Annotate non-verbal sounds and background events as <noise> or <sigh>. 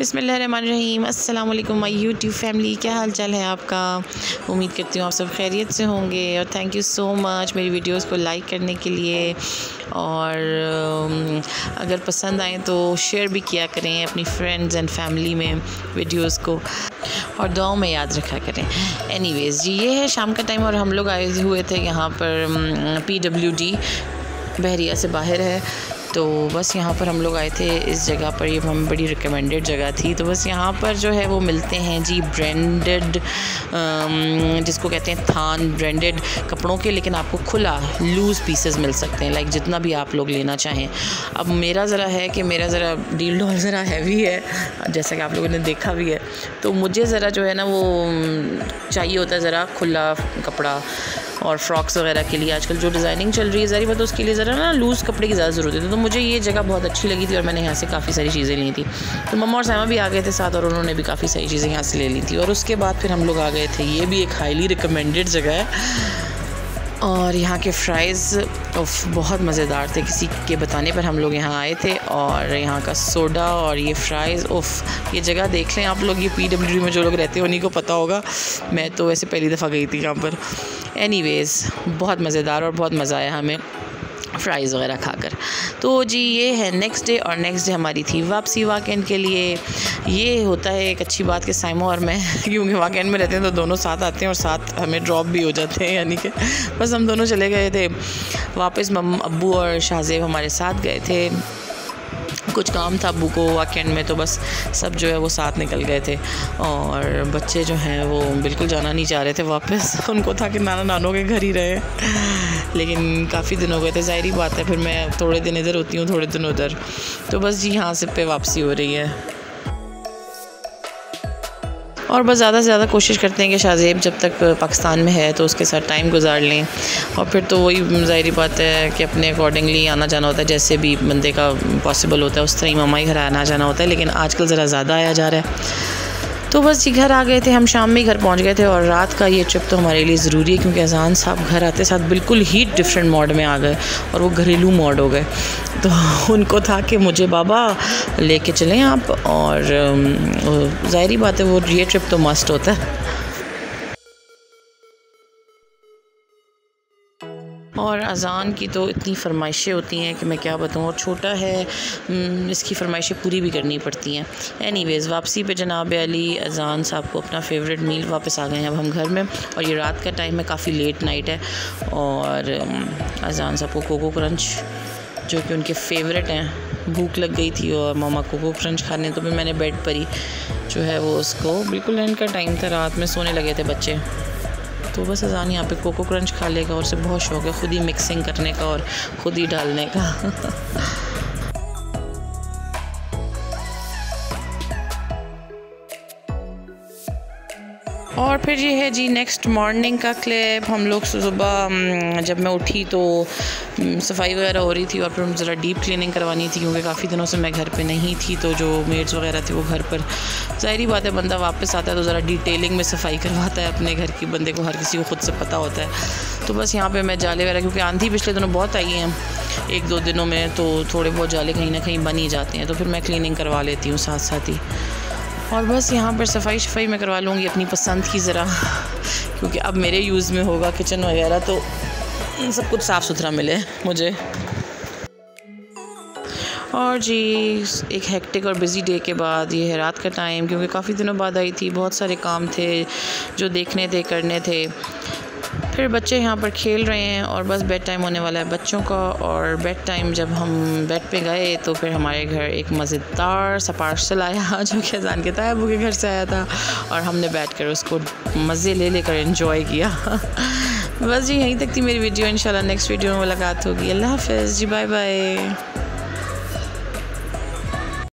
बिसमीम अल्लाम my YouTube family. क्या हाल चाल है आपका? उम्मीद करती हूँ आप सब खैरियत से होंगे और थैंक यू सो मच मेरी वीडियोस को लाइक करने के लिए। और अगर पसंद आए तो शेयर भी किया करें अपनी फ्रेंड्स एंड फैमिली में वीडियोस को। और दुआओं में याद रखा करें। एनीवेज़ जी, ये है शाम का टाइम और हम लोग आए हुए थे यहाँ पर पी डब्ल्यू डी बहरिया से बाहर है। तो बस यहाँ पर हम लोग आए थे इस जगह पर। ये हम बड़ी रिकमेंडेड जगह थी। तो बस यहाँ पर जो है वो मिलते हैं जी ब्रांडेड जिसको कहते हैं थान ब्रांडेड कपड़ों के। लेकिन आपको खुला लूज़ पीसेस मिल सकते हैं लाइक जितना भी आप लोग लेना चाहें। अब मेरा ज़रा है कि मेरा ज़रा डील डॉल ज़रा हैवी है, जैसा कि आप लोगों ने देखा भी है। तो मुझे ज़रा जो है ना वो, चाहिए होता है ज़रा खुला कपड़ा। और फ्रॉक्स वगैरह के लिए आजकल जो डिज़ाइनिंग चल रही है, ज़री तो उसके लिए ज़रा ना लूज़ कपड़े की ज़्यादा ज़रूरत है। तो मुझे ये जगह बहुत अच्छी लगी थी और मैंने यहाँ से काफ़ी सारी चीज़ें ली थी। तो मम्मा और सामा भी आ गए थे साथ और उन्होंने भी काफ़ी सारी चीज़ें यहाँ से ले ली थी। और उसके बाद फिर हम लोग आ गए थे, ये भी एक हाईली रिकमेंडेड जगह है। और यहाँ के फ़्राइज़ बहुत मज़ेदार थे। किसी के बताने पर हम लोग यहाँ आए थे और यहाँ का सोडा और ये फ़्राइज़ उफ, ये जगह देख लें आप लोग, ये पी में जो लोग रहते हैं उन्हीं को पता होगा। मैं तो वैसे पहली दफ़ा गई थी यहाँ पर। एनीवेज़ बहुत मज़ेदार और बहुत मज़ा आया हमें फ्राइज़ वगैरह खाकर। तो जी, ये है नेक्स्ट डे और नेक्स्ट डे हमारी थी वापसी वाकेंड के लिए। ये होता है एक अच्छी बात कि साइमो और मैं <laughs> क्योंकि वाकेंड में रहते हैं तो दोनों साथ आते हैं और साथ हमें ड्रॉप भी हो जाते हैं, यानी कि बस हम दोनों चले गए थे। वापस मम अबू और शाहजेब हमारे साथ गए थे। कुछ काम था अबू को वाकेंड में तो बस सब जो है वो साथ निकल गए थे। और बच्चे जो हैं वो बिल्कुल जाना नहीं चाह रहे थे वापस। <laughs> उनको था कि नाना नानों के घर ही रहे। लेकिन काफ़ी दिन हो गए थे। ज़ाहरी बात है, फिर मैं थोड़े दिन इधर होती हूँ, थोड़े दिन उधर। तो बस जी यहाँ से पे वापसी हो रही है। और बस ज़्यादा से ज़्यादा कोशिश करते हैं कि शाहजेब जब तक पाकिस्तान में है तो उसके साथ टाइम गुजार लें। और फिर तो वही ज़ाहरी बात है कि अपने अकॉर्डिंगली आना जाना होता है, जैसे भी बंदे का पॉसिबल होता है, उस तरह ही मामा ही घर आना जाना होता है, लेकिन आजकल ज़रा ज़्यादा आया जा रहा है। तो बस ये घर आ गए थे, हम शाम में घर पहुँच गए थे और रात का ये ट्रिप तो हमारे लिए ज़रूरी है क्योंकि अजान साहब घर आते साथ बिल्कुल ही डिफरेंट मॉड में आ गए और वो घरेलू मॉड हो गए। तो <laughs> उनको था कि मुझे बाबा लेके चलें आप और ज़ाहरी बात है वो ये ट्रिप तो मस्ट होता है। और अज़ान की तो इतनी फरमाइशें होती हैं कि मैं क्या बताऊँ, और छोटा है इसकी फरमाइशें पूरी भी करनी पड़ती हैं। एनीवेज़ वापसी पे जनाब अली अज़ान साहब को अपना फेवरेट मील वापस आ गए हैं अब हम घर में, और ये रात का टाइम है, काफ़ी लेट नाइट है, और अज़ान साहब को कोको क्रंच जो कि उनके फेवरेट हैं, भूख लग गई थी और मामा कोको क्रंच खाने तो भी मैंने बेड पर ही जो है वो उसको, बिल्कुल एंड का टाइम था, रात में सोने लगे थे बच्चे। तो बस अजान यहाँ पे कोको क्रंच खा लेगा और उसे बहुत शौक है ख़ुद ही मिक्सिंग करने का और ख़ुद ही डालने का। <laughs> और फिर ये है जी नेक्स्ट मॉर्निंग का क्लिप हम लोग सुबह जब मैं उठी तो सफ़ाई वगैरह हो रही थी और फिर हम ज़रा डीप क्लीनिंग करवानी थी क्योंकि काफ़ी दिनों से मैं घर पे नहीं थी तो जो मेड्स वगैरह थे वो घर पर ज़ाहरी बात है बंदा वापस आता है तो ज़रा डिटेलिंग में सफ़ाई करवाता है अपने घर की, बंदे को हर किसी को ख़ुद से पता होता है। तो बस यहाँ पर मैं जाले वगैरह, क्योंकि आंधी पिछले दिनों बहुत आई हैं, एक दो दिनों में तो थोड़े बहुत जाले कहीं ना कहीं बन ही जाते हैं तो फिर मैं क्लिनिंग करवा लेती हूँ साथ साथ ही। और बस यहाँ पर सफ़ाई शफाई मैं करवा लूँगी अपनी पसंद की ज़रा, क्योंकि अब मेरे यूज़ में होगा किचन वगैरह तो सब कुछ साफ़ सुथरा मिले मुझे। और जी, एक हेक्टिक और बिज़ी डे के बाद, ये है रात का टाइम क्योंकि काफ़ी दिनों बाद आई थी, बहुत सारे काम थे जो देखने थे, करने थे। फिर बच्चे यहाँ पर खेल रहे हैं और बस बेड टाइम होने वाला है बच्चों का और बेड टाइम जब हम बेड पे गए तो फिर हमारे घर एक मज़ेदार सा पार्सल आया, <laughs> जो कि अजान के तायबू के घर से आया था और हमने बैठ कर उसको मज़े ले लेकर इन्जॉय किया। <laughs> बस जी यहीं तक थी मेरी वीडियो इंशाल्लाह नेक्स्ट वीडियो में मुलाकात होगी। अल्लाह हाफ़ जी बाय बाय